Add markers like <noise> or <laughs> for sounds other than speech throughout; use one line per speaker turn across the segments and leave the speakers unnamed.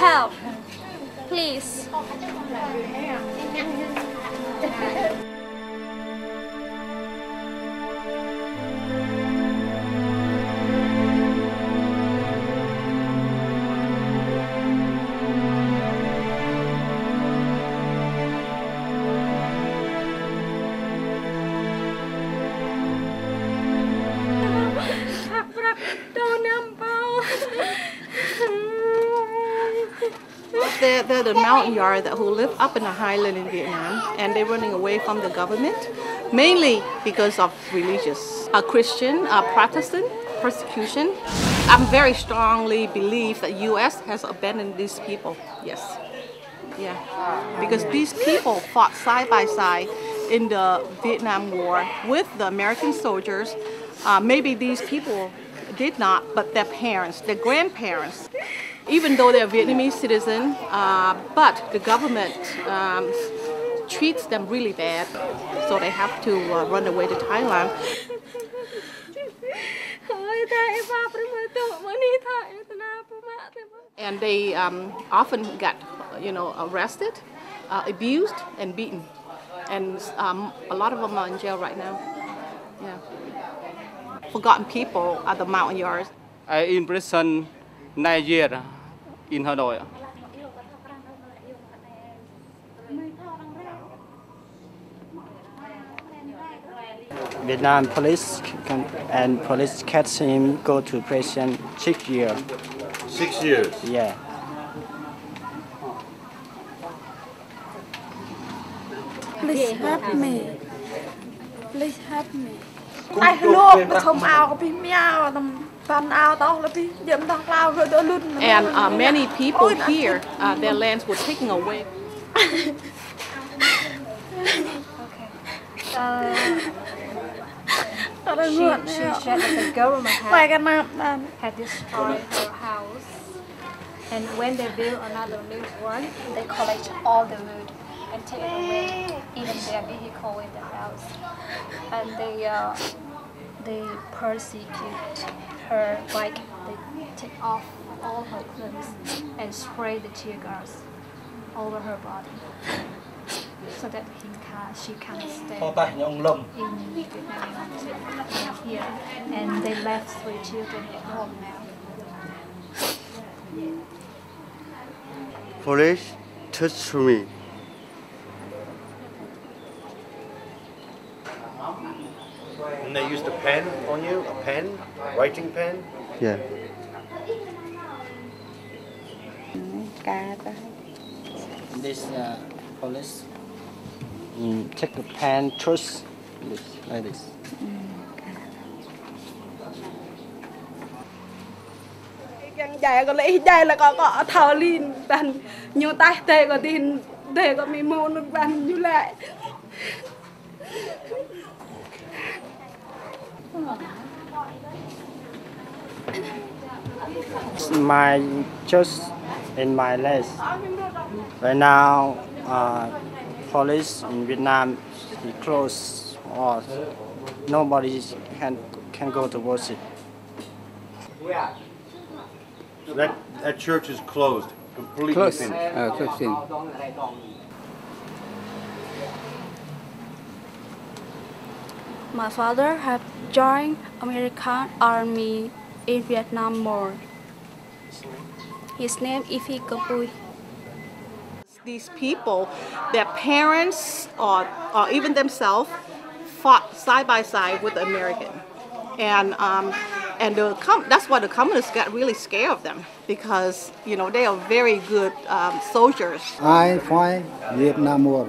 help. Please.
They're the that who live up in the highland in Vietnam, and they're running away from the government, mainly because of religious, a Christian, a Protestant persecution. I'm very strongly believe that U.S. has abandoned these people. Yes, yeah, because these people fought side by side in the Vietnam War with the American soldiers. Uh, maybe these people did not, but their parents, their grandparents, even though they're Vietnamese citizen, uh, but the government um, treats them really bad, so they have to uh, run away to Thailand. And they um, often get, you know, arrested, uh, abused, and beaten. And um, a lot of them are in jail right now. Yeah. Forgotten people are the Montagnards.
I in prison nine in Hanoi.
Vietnam police can, and police catch him go to prison six years.
Six years?
Yeah.
Please help me. Please help me. I look, the tomorrow, be meow.
And uh, many people here, uh, their lands were taken away. <laughs> okay.
Uh, <laughs> she, she said that the government had, had destroyed her house. And when they build another new one, they collect all the wood and take away even their vehicle in the house. And they uh, they persecute her like they take off all her clothes and spray the tear gas over her body so that he can, she can stay in Vietnam here. And they left three children at home now.
Police touch me.
pen on you? A pen? Writing pen?
Yeah.
This uh, police. Mm, take a pen, trust this, like this.
dài có lẽ dài là có có thở lên bàn nhiều tay tay có tin để có mi nước bàn như lại
My just in my list. Right now, uh, police in Vietnam is closed or nobody can can go to worship.
That that church is closed, completely closed.
Uh, closed
My father have joined American Army in Vietnam War. His name is Phi Kapui.
These people, their parents or, or even themselves fought side by side with the American. And, um, and the com- that's why the communists got really scared of them because, you know, they are very good um, soldiers.
I find Vietnam War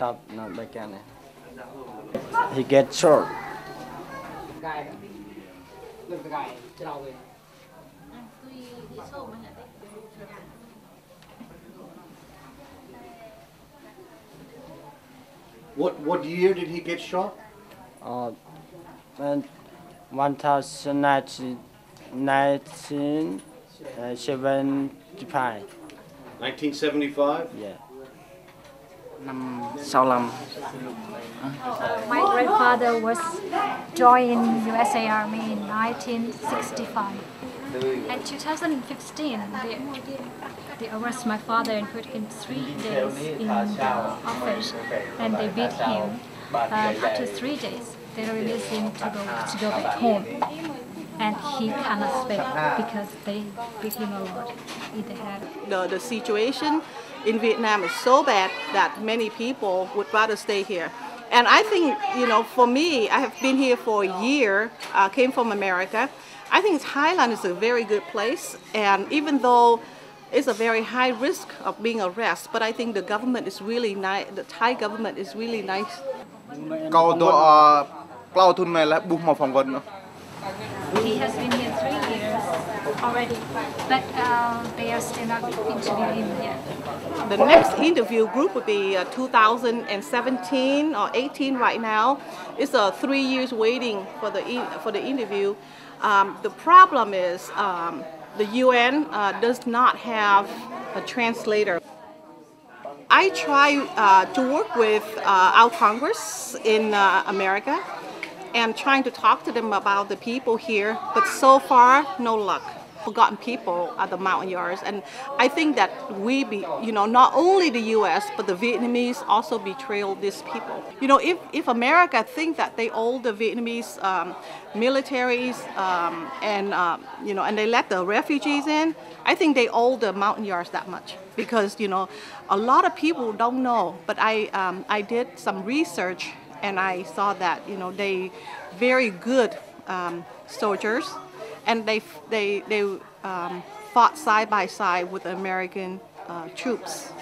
stop not back in He gets short.
What what year did he get shot?
Uh, and 1975.
Uh, 1975?
Yeah
năm 65
My grandfather was joined USA Army in 1965. In 2015, they, they arrested my father and put him three days in the office, and they beat him. And after three days, they released him to go to go back home, and he cannot speak because they beat him a lot in the head.
The, the situation in Vietnam is so bad that many people would rather stay here. And I think, you know, for me, I have been here for a year, uh, came from America. I think Thailand is a very good place, and even though it's a very high risk of being arrested, but I think the government is really nice, the Thai government is really nice
already, but uh, they are still not interviewing yet.
The next interview group would be uh, 2017 or 18 right now. It's uh, three years waiting for the, for the interview. Um, the problem is um, the UN uh, does not have a translator. I try uh, to work with uh, our Congress in America and trying to talk to them about the people here, but so far, no luck. Forgotten people at the Montagnards, and I think that we be, you know, not only the U.S. but the Vietnamese also betrayed these people. You know, if, if America think that they owe the Vietnamese um, militaries um, and um, you know, and they let the refugees in, I think they owe the Montagnards that much because you know, a lot of people don't know. But I um, I did some research and I saw that you know they very good um, soldiers, and they they they um, fought side by side with American uh, troops,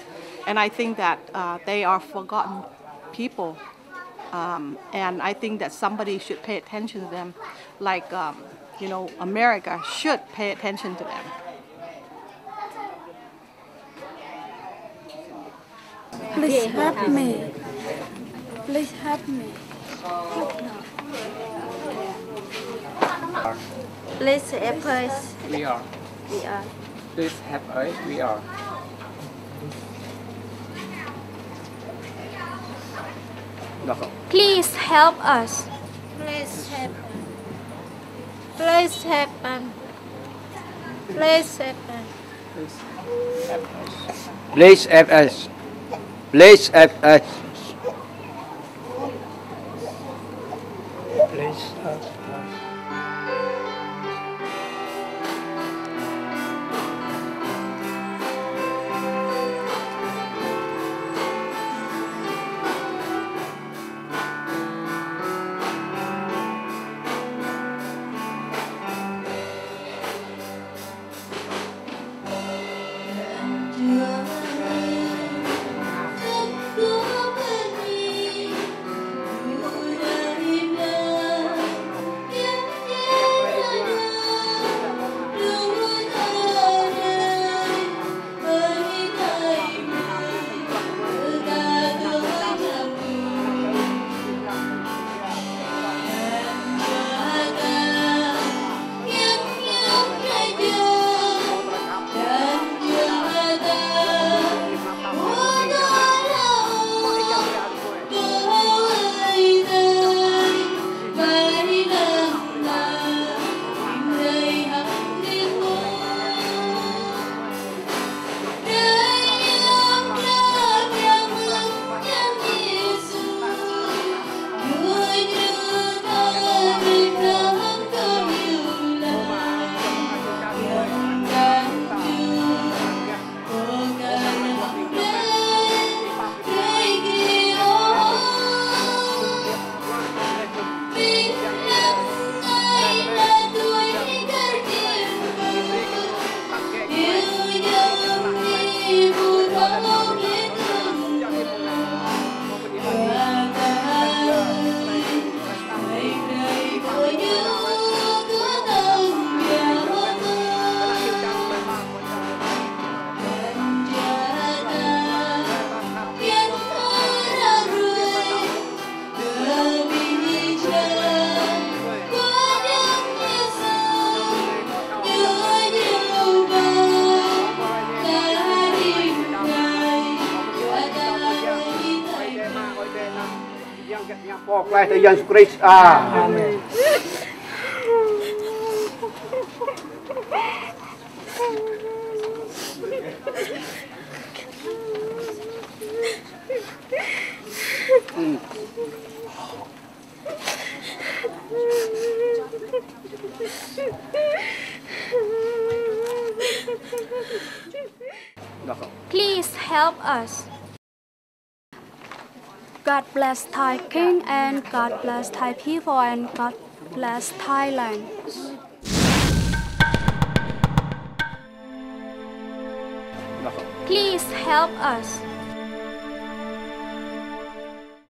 and I think that uh, they are forgotten people, um, and I think that somebody should pay attention to them, like um, you know America should pay attention to them.
Please help me. Please help me. help me. Please help us.
we are
We are.
please help us we are
Please help us. Please help. Please help us. Please help us.
please help us
Please help us. Please help us. Please help us.
Christ Christ. Amen.
Please help us. God bless Thai King and God bless Thai people and God bless Thailand. Please help us.